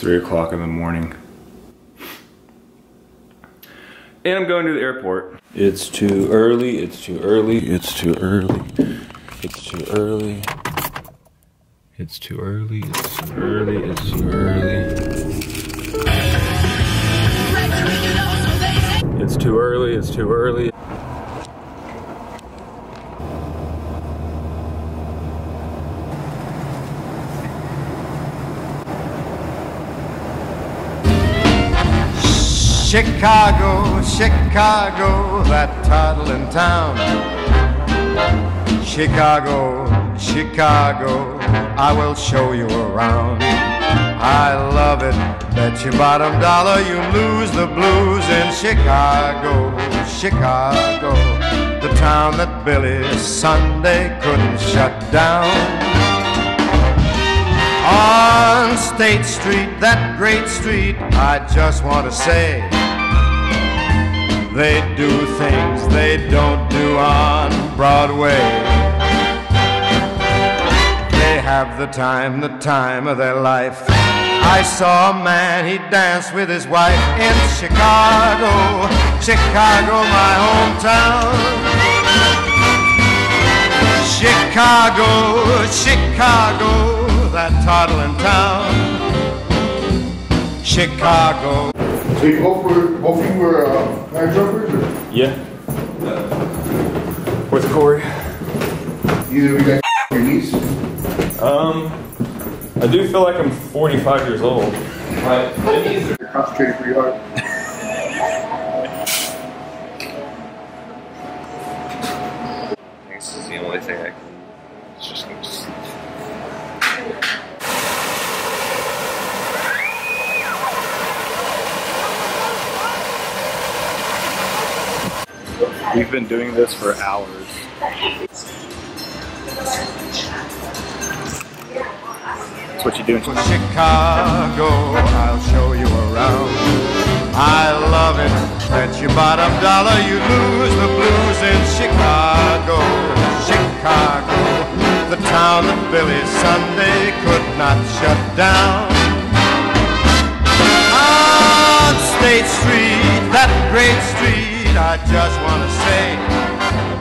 3 o'clock in the morning. And I'm going to the airport. It's too early, it's too early, it's too early, it's too early. It's too early, it's too early, it's too early. It's too early, it's too early. Chicago, Chicago, that toddling town. Chicago, Chicago, I will show you around. I love it, bet your bottom dollar you lose the blues in Chicago, Chicago, the town that Billy Sunday couldn't shut down. On State Street, that great street, I just want to say they do things they don't do on Broadway. They have the time, the time of their life. I saw a man, he danced with his wife in Chicago, Chicago, my hometown. Chicago, Chicago, that toddling town. Chicago. So you both were, both of you were uh, high jumpers, or Yeah. With Corey. either of you guys your knees? Um, I do feel like I'm 45 years old. But You're concentrating pretty hard. This is the only thing I can. It's just. just we've been doing this for hours. That's what you do in Chicago, I'll show you around. I love it. Bet your bottom dollar you lose the blues in Chicago, Chicago, the town that Billy Sunday could not shut down. On State Street, that great street, I just want to say